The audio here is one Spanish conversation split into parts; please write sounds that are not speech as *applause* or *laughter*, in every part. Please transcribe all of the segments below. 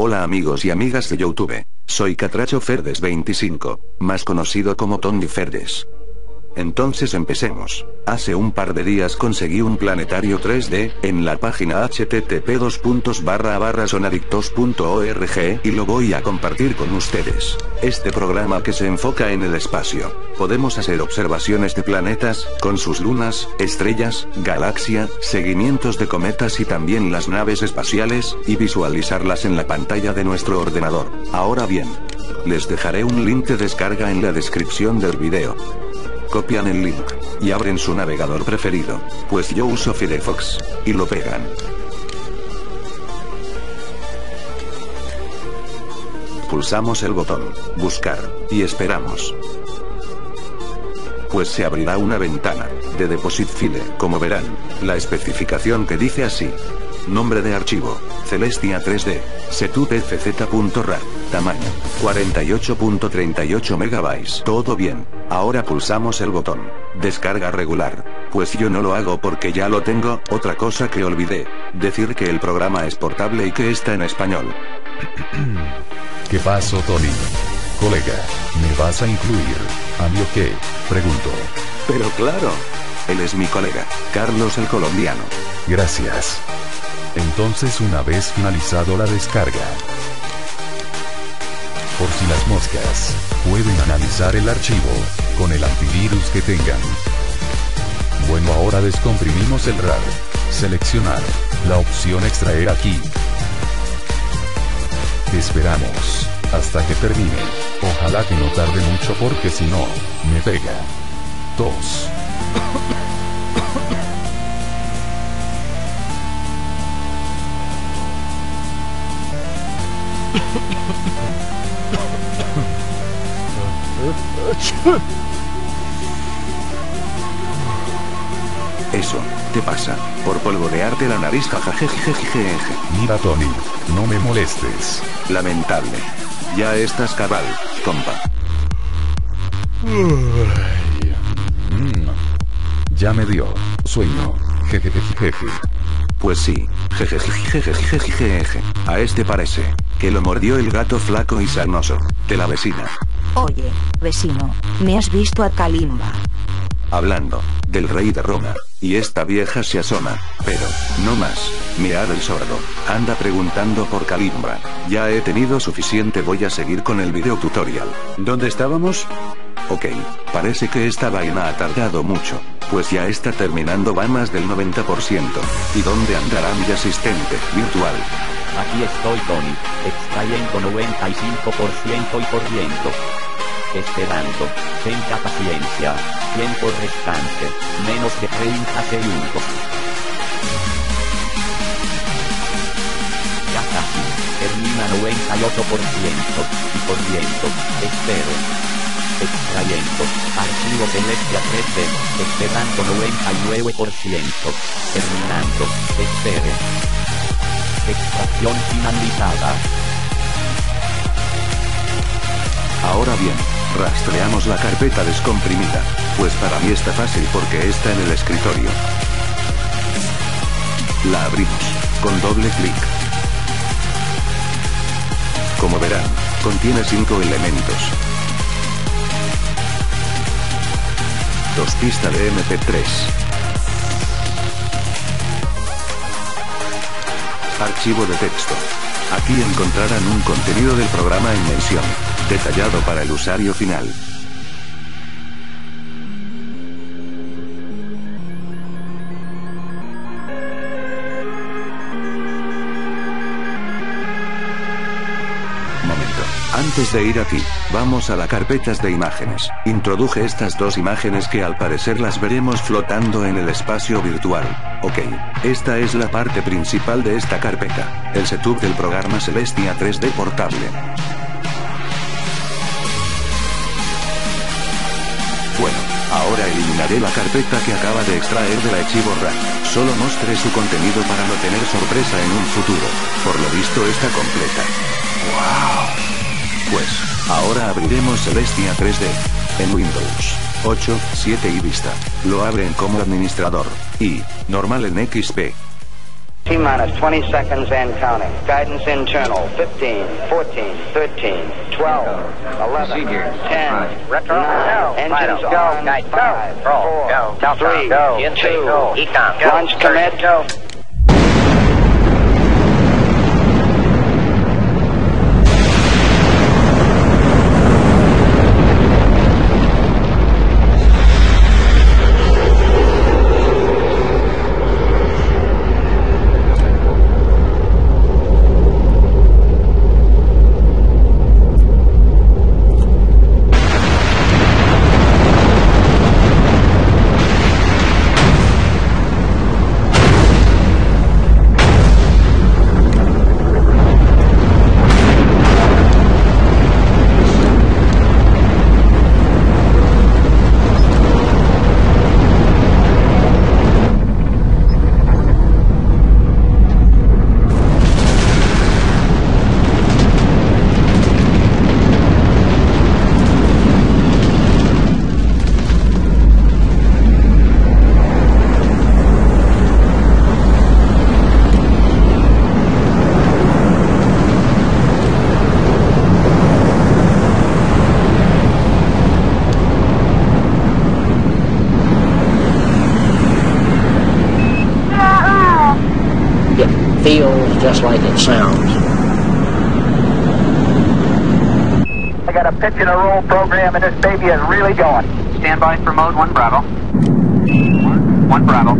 Hola amigos y amigas de Youtube. Soy Catracho Ferdes 25, más conocido como Tony Ferdes. Entonces empecemos. Hace un par de días conseguí un planetario 3D, en la página http sonadictos.org y lo voy a compartir con ustedes. Este programa que se enfoca en el espacio. Podemos hacer observaciones de planetas, con sus lunas, estrellas, galaxia, seguimientos de cometas y también las naves espaciales, y visualizarlas en la pantalla de nuestro ordenador. Ahora bien, les dejaré un link de descarga en la descripción del video copian el link, y abren su navegador preferido, pues yo uso Firefox, y lo pegan. Pulsamos el botón, buscar, y esperamos. Pues se abrirá una ventana, de Deposit File, como verán, la especificación que dice así. Nombre de archivo, Celestia 3D, setupfz.rar, tamaño, 48.38 megabytes. Todo bien, ahora pulsamos el botón, descarga regular. Pues yo no lo hago porque ya lo tengo, otra cosa que olvidé, decir que el programa es portable y que está en español. ¿Qué pasó, Tony? Colega, ¿me vas a incluir? ¿A mí o qué? Pregunto. Pero claro, él es mi colega, Carlos el colombiano. Gracias. Entonces una vez finalizado la descarga, por si las moscas, pueden analizar el archivo, con el antivirus que tengan. Bueno ahora descomprimimos el RAR, seleccionar, la opción extraer aquí. Esperamos, hasta que termine, ojalá que no tarde mucho porque si no, me pega. 2. Eso, te pasa, por polvorearte la nariz jajajejejejeje. Mira Tony, no me molestes. Lamentable. Ya estás cabal, compa. Mm. Ya me dio sueño. Jejejejeje. Pues sí, jejejejejejejeje. *laughs* A este parece que lo mordió el gato flaco y sarnoso de la vecina. Oye, vecino, ¿me has visto a Kalimba? Hablando del rey de Roma, y esta vieja se asoma, pero, no más, mira del sordo, anda preguntando por Kalimba. Ya he tenido suficiente, voy a seguir con el video tutorial. ¿Dónde estábamos? Ok, parece que esta vaina ha tardado mucho, pues ya está terminando, va más del 90%. ¿Y dónde andará mi asistente virtual? Aquí estoy Tony, extrayendo 95% y por ciento. Esperando, tenga paciencia, tiempo restante, menos de 30 segundos. Ya casi, termina 98% y por ciento, espero. Extrayendo, archivo celestia 3D, esperando 99%, terminando, espere. Extracción finalizada. Ahora bien, rastreamos la carpeta descomprimida, pues para mí está fácil porque está en el escritorio. La abrimos, con doble clic. Como verán, contiene cinco elementos. Dos pistas de MP3. Archivo de texto. Aquí encontrarán un contenido del programa en mención, detallado para el usuario final. Antes de ir aquí, vamos a la carpetas de imágenes. Introduje estas dos imágenes que al parecer las veremos flotando en el espacio virtual. Ok, esta es la parte principal de esta carpeta, el setup del programa Celestia 3D portable. Bueno, ahora eliminaré la carpeta que acaba de extraer del archivo RAM. Solo mostré su contenido para no tener sorpresa en un futuro. Por lo visto está completa. ¡Wow! Pues, ahora abriremos Celestia 3D. En Windows 8, 7 y Vista. Lo abren como administrador. Y, normal en XP. T minus 20 seconds and counting. Guidance internal 15, 14, 13, 12, 11, 10, Retro, 9, go. engines Go. on, Guide, go. 5, Roll, 4, go. Countdown, 3, go. 2, Intake, go. Econ, go. launch commit. It feels just like it sounds. I got a pitch and a roll program, and this baby is really going. Stand by for mode one Bravo. One, one Bravo.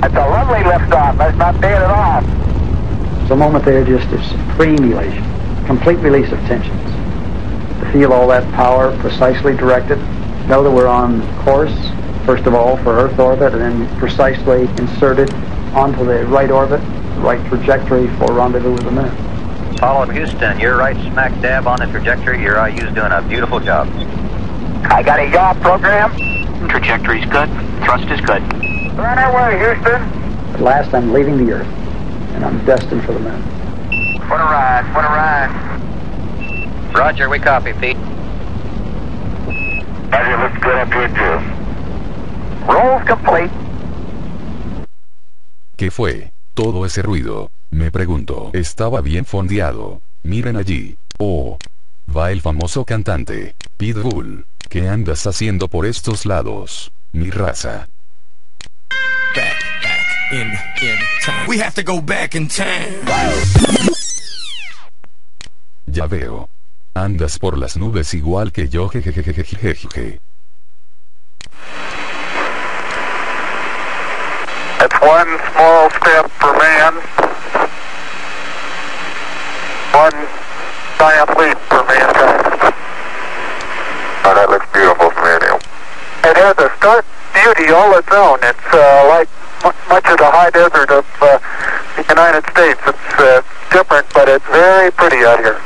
That's a lovely liftoff. That's not bad at all. It's a moment there just of supreme elation, complete release of tensions. To feel all that power precisely directed, know that we're on course, first of all, for Earth orbit, and then precisely inserted onto the right orbit, right trajectory for rendezvous with the moon. Apollo Houston, you're right smack dab on the trajectory. Your IU's doing a beautiful job. I got a yaw program. Trajectory's good. Thrust is good. Right away, Houston. At last, I'm leaving the Earth, and I'm destined for the moon. What a ride. What a ride. Roger, we copy, Pete. Roger, looks good up here, too. Roll's complete. ¿Qué fue? Todo ese ruido. Me pregunto. Estaba bien fondeado. Miren allí. Oh. Va el famoso cantante. Pitbull. ¿Qué andas haciendo por estos lados? Mi raza. back, back in, in time. We have to go back in time. Ya veo. Andas por las nubes igual que yo jejejejejejeje. That's one small step for man, one giant leap for mankind. Oh, that looks beautiful from here, Neil. It has a stark beauty all its own. It's uh, like mu- much of the high desert of uh, the United States. It's uh, different, but it's very pretty out here.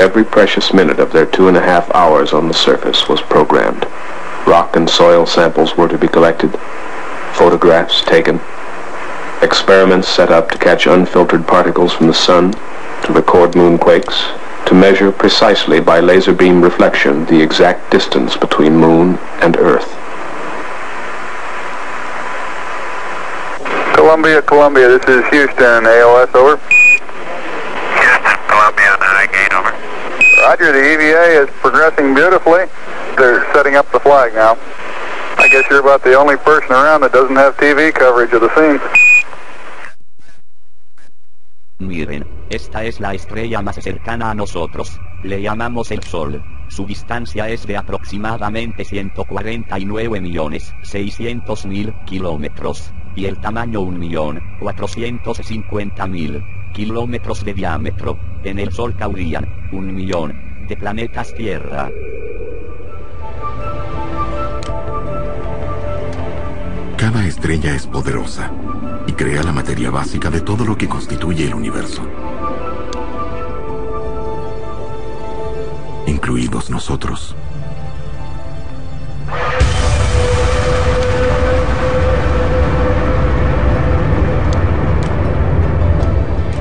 Every precious minute of their two and a half hours on the surface was programmed. Rock and soil samples were to be collected, photographs taken, experiments set up to catch unfiltered particles from the sun, to record moonquakes, to measure precisely by laser beam reflection the exact distance between moon and earth. Columbia, Columbia, this is Houston, AOS, over. Houston, Columbia, Gate, over. Roger, the EVA is progressing beautifully. They're setting up the flag now. I guess you're about the only person around that doesn't have TV coverage of the scene. Miren, esta es la estrella más cercana a nosotros. Le llamamos el Sol. Su distancia es de aproximadamente 149.600.000 kilómetros. Y el tamaño 1.450.000 kilómetros de diámetro. En el Sol cabrían un millón de planetas Tierra. Cada estrella es poderosa y crea la materia básica de todo lo que constituye el universo. Incluidos nosotros.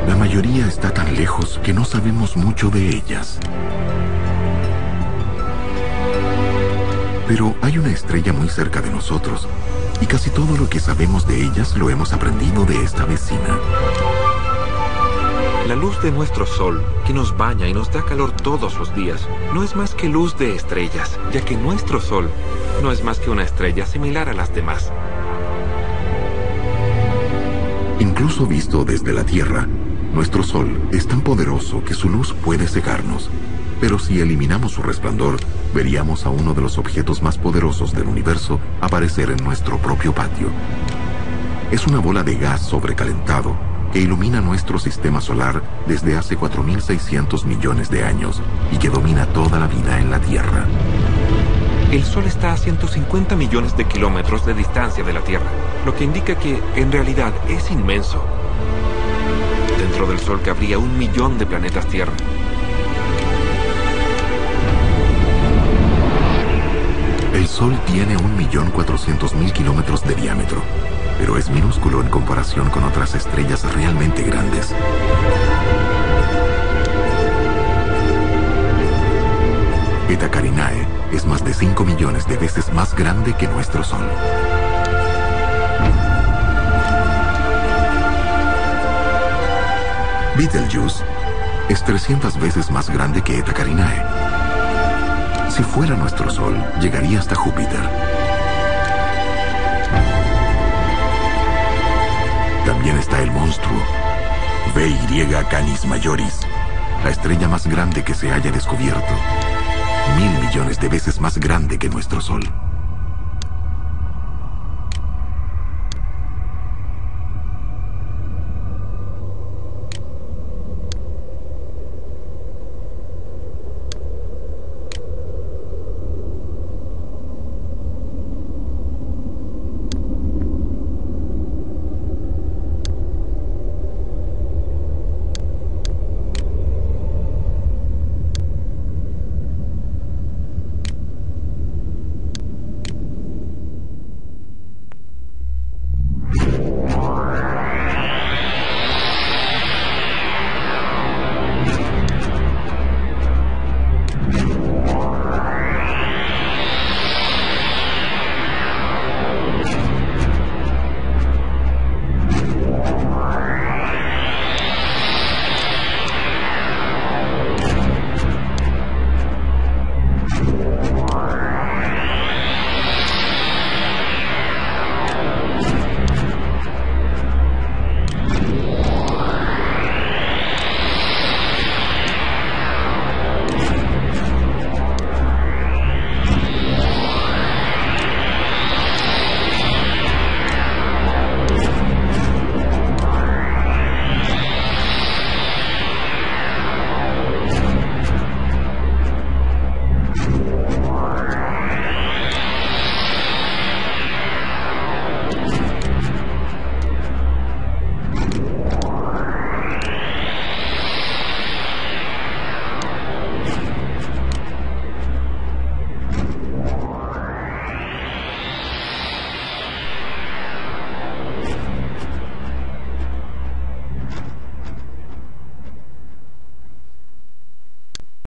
La mayoría está tan lejos que no sabemos mucho de ellas. Pero hay una estrella muy cerca de nosotros y casi todo lo que sabemos de ellas lo hemos aprendido de esta vecina. La luz de nuestro sol, que nos baña y nos da calor todos los días, no es más que luz de estrellas, ya que nuestro sol no es más que una estrella similar a las demás. Incluso visto desde la Tierra, nuestro Sol es tan poderoso que su luz puede cegarnos. Pero si eliminamos su resplandor, veríamos a uno de los objetos más poderosos del universo aparecer en nuestro propio patio. Es una bola de gas sobrecalentado que ilumina nuestro sistema solar desde hace 4.600 millones de años y que domina toda la vida en la Tierra. El Sol está a 150 millones de kilómetros de distancia de la Tierra, lo que indica que, en realidad, es inmenso. Dentro del Sol cabría un millón de planetas Tierra. El Sol tiene 1.400.000 kilómetros de diámetro, pero es minúsculo en comparación con otras estrellas realmente grandes. Eta Carinae es más de 5 millones de veces más grande que nuestro Sol. Betelgeuse es 300 veces más grande que Eta Carinae. Si fuera nuestro Sol, llegaría hasta Júpiter. También está el monstruo, VY Canis Majoris, la estrella más grande que se haya descubierto. Mil millones de veces más grande que nuestro Sol.